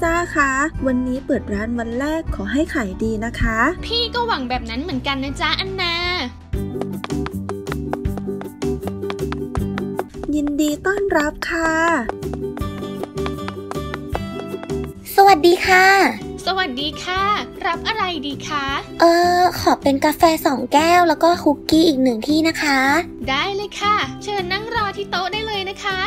ซ่าคะ วันนี้เปิดร้านวันแรกขอให้ขายดีนะคะ พี่ก็หวังแบบนั้นเหมือนกันนะจ๊ะอันนายินดีต้อนรับค่ะ สวัสดีค่ะ สวัสดีค่ะ รับอะไรดีคะ เออ ขอเป็นกาแฟสองแก้วแล้วก็คุกกี้อีกหนึ่งที่นะคะ ได้เลยค่ะ เชิญนั่งรอที่โต๊ะได้เลยนะคะ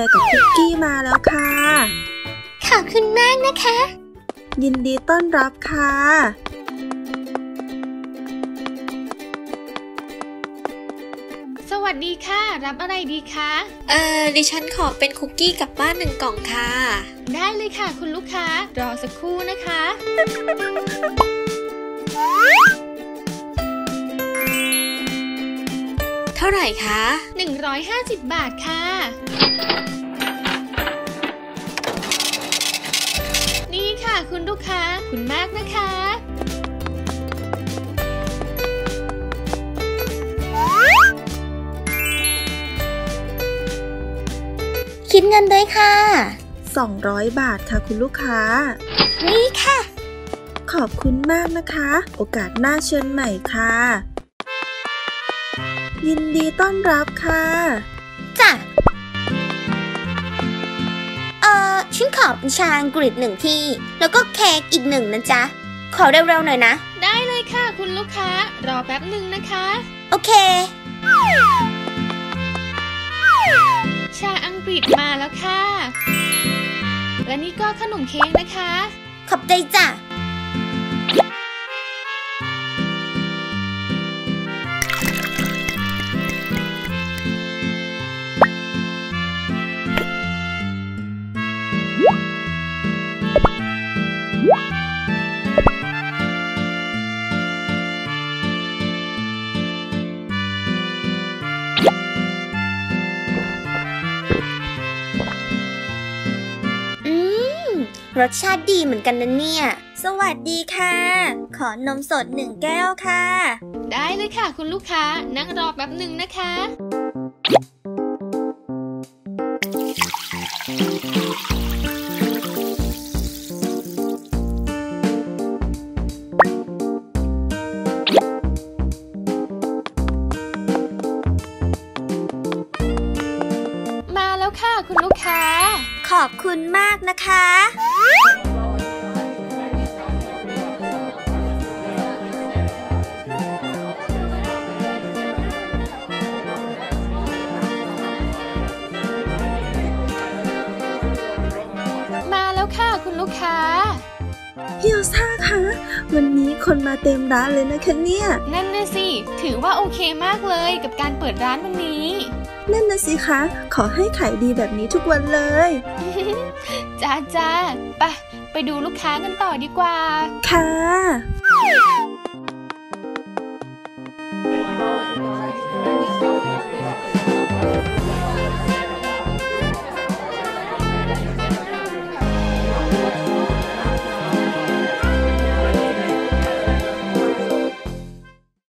กาแฟกับคุกกี้มาแล้วค่ะ ขอบคุณมากนะคะ ยินดีต้อนรับค่ะสวัสดีค่ะ รับอะไรดีคะ เออดิฉันขอเป็นคุกกี้กลับบ้านหนึ่งกล่องค่ะ ได้เลยค่ะคุณลูกค้า รอสักครู่นะคะ เท่าไหร่คะ 150 บาทค่ะ นี่ค่ะคุณลูกค้าขอบคุณมากนะคะคิดเงินด้วยค่ะ 200 บาทค่ะคุณลูกค้า นี่ค่ะ ขอบคุณมากนะคะ โอกาสหน้าเชิญใหม่ค่ะ ยินดีต้อนรับค่ะจ้ะเออฉันขอเป็นชาอังกฤษหนึ่งที่ แล้วก็เค้กอีกหนึ่งนะจ๊ะ ขอเร็วๆหน่อยนะ ได้เลยค่ะคุณลูกค้า รอแป๊บหนึ่งนะคะ โอเค ชาอังกฤษมาแล้วค่ะ และนี่ก็ขนมเค้กนะคะ ขอบใจจ้ะ รสชาติดีเหมือนกันนะเนี่ย สวัสดีค่ะ ขอนมสดหนึ่งแก้วค่ะ ได้เลยค่ะคุณลูกค้า นั่งรอแป๊บหนึ่งนะคะมาแล้วค่ะคุณลูกค้าขอบคุณมากนะคะ ลูกค้าพี่เอลซ่าคะวันนี้คนมาเต็มร้านเลยนะคะเนี่ย นั่นนะสิ ถือว่าโอเคมากเลยกับการเปิดร้านวันนี้ นั่นนะสิคะ ขอให้ขายดีแบบนี้ทุกวันเลย จ้าจ้าไปไปดูลูกค้ากันต่อดีกว่า ค่ะ